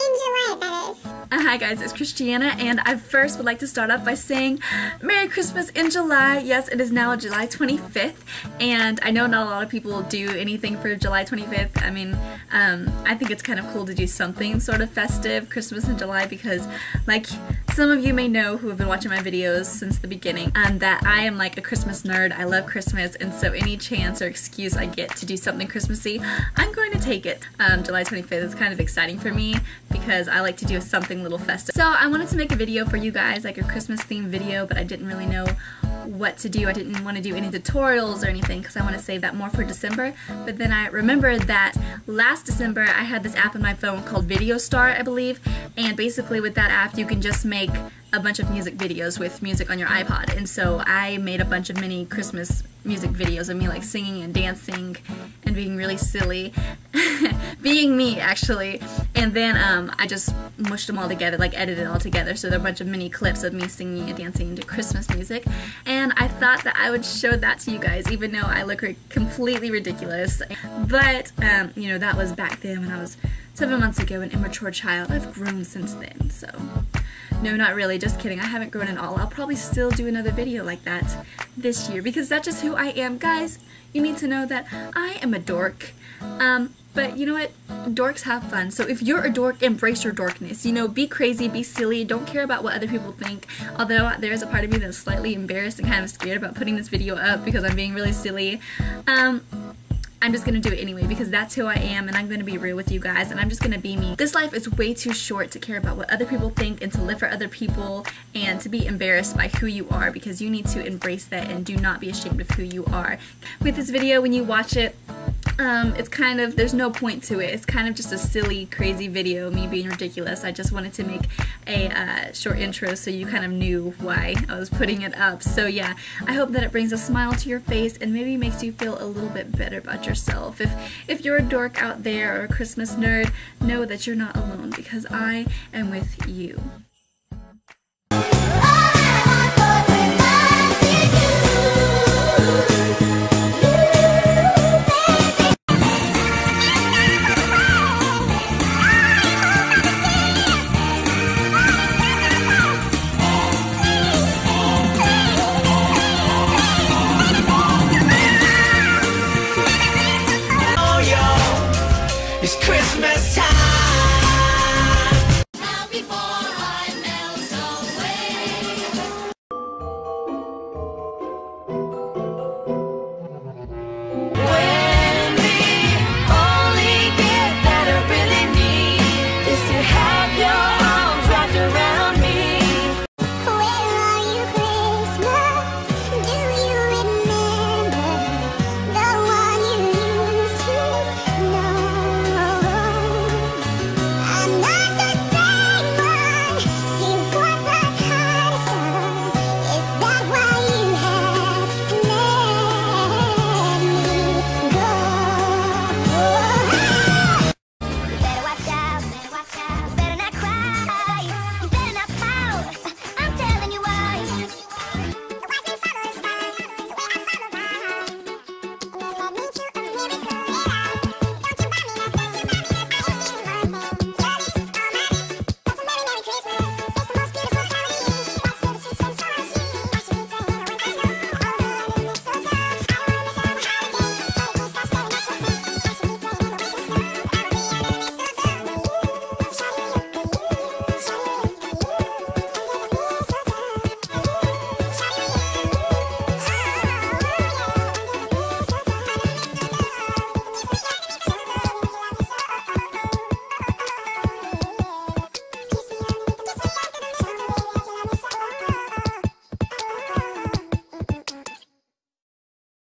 Enjoy. Uh, hi guys, it's Christiana and I first would like to start off by saying Merry Christmas in July. Yes, it is now July 25th and I know not a lot of people do anything for July 25th. I mean, um, I think it's kind of cool to do something sort of festive Christmas in July because like some of you may know who have been watching my videos since the beginning um, that I am like a Christmas nerd. I love Christmas and so any chance or excuse I get to do something Christmassy, I'm going to take it. Um, July 25th is kind of exciting for me because I like to do something little festive. So I wanted to make a video for you guys, like a Christmas themed video, but I didn't really know what to do. I didn't want to do any tutorials or anything because I want to save that more for December. But then I remembered that last December I had this app on my phone called Video Star, I believe, and basically with that app you can just make a bunch of music videos with music on your iPod. And so I made a bunch of mini Christmas music videos of me like singing and dancing and being really silly. being me actually. And then um, I just mushed them all together, like edited it all together. So there are a bunch of mini clips of me singing and dancing to Christmas music. And I thought that I would show that to you guys, even though I look completely ridiculous. But, um, you know, that was back then when I was seven months ago, an immature child. I've grown since then, so... No, not really, just kidding. I haven't grown at all. I'll probably still do another video like that this year because that's just who I am. Guys, you need to know that I am a dork. Um, but you know what? Dorks have fun. So if you're a dork, embrace your dorkness. You know, be crazy, be silly, don't care about what other people think. Although there's a part of me that's slightly embarrassed and kind of scared about putting this video up because I'm being really silly. Um, I'm just gonna do it anyway because that's who I am and I'm gonna be real with you guys and I'm just gonna be me. This life is way too short to care about what other people think and to live for other people and to be embarrassed by who you are because you need to embrace that and do not be ashamed of who you are. With this video, when you watch it, um, it's kind of, there's no point to it. It's kind of just a silly, crazy video, me being ridiculous. I just wanted to make a uh, short intro so you kind of knew why I was putting it up. So yeah, I hope that it brings a smile to your face and maybe makes you feel a little bit better about yourself. If, if you're a dork out there or a Christmas nerd, know that you're not alone because I am with you. It's Christmas.